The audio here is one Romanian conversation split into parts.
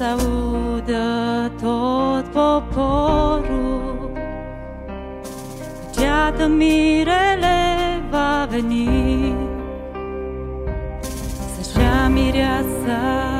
să audă tot poporul. Ce mirele va veni Să-și ia mireasa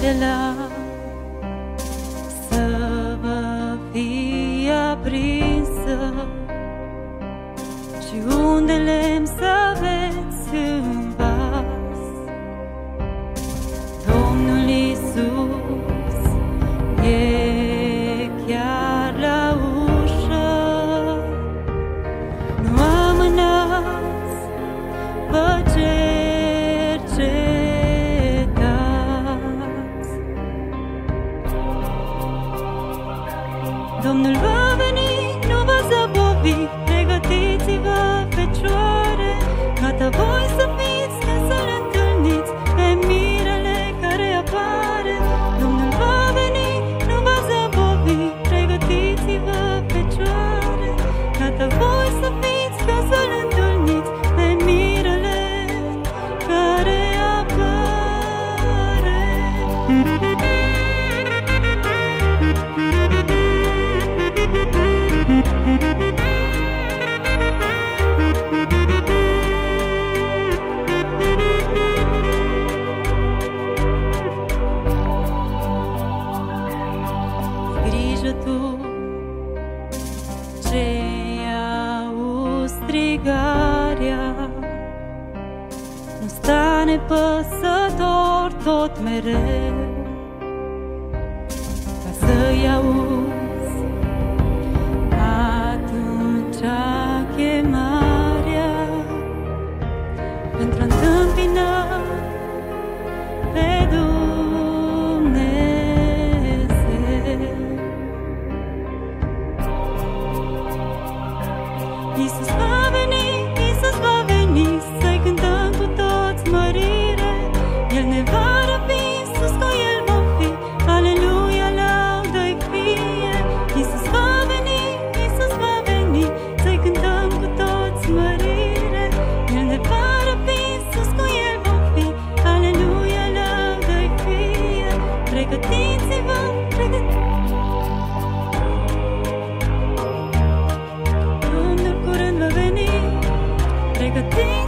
candela Să vă fie aprinsă Și undele-mi să vezi Domnul va veni, nu va zăbovi. Pregătiți-vă, fecioare Gata voi să strigarea. Îmi sta nepăsător tot mereu. the things